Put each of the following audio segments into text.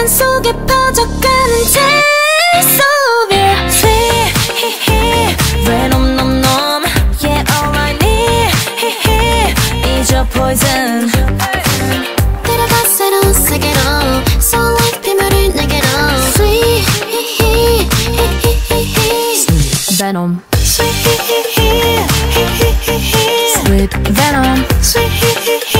혈관 속에 퍼져가는 taste of your sweet Venom nom nom Yeah all I need is your poison 데려가 새로운 세계로 So like 비밀을 내게로 Sweet Venom Sweet Sweet Venom Sweet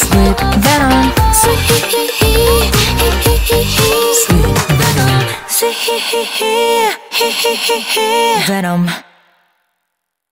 Slip down. Slip Venom